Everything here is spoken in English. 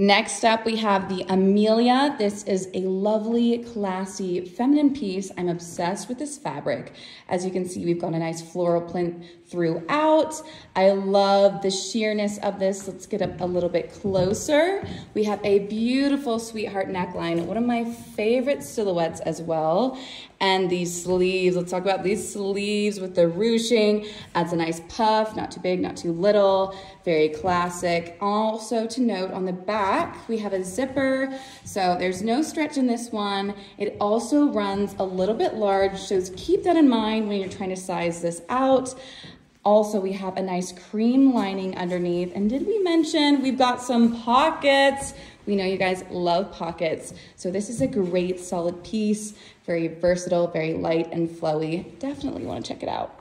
Next up, we have the Amelia. This is a lovely, classy, feminine piece. I'm obsessed with this fabric. As you can see, we've got a nice floral print throughout. I love the sheerness of this. Let's get up a little bit closer. We have a beautiful sweetheart neckline, one of my favorite silhouettes as well. And these sleeves, let's talk about these sleeves with the ruching. Adds a nice puff, not too big, not too little. Very classic. Also to note on the back, we have a zipper. So there's no stretch in this one. It also runs a little bit large, so keep that in mind when you're trying to size this out. Also, we have a nice cream lining underneath. And did we mention we've got some pockets? We know you guys love pockets. So this is a great solid piece, very versatile, very light and flowy. Definitely wanna check it out.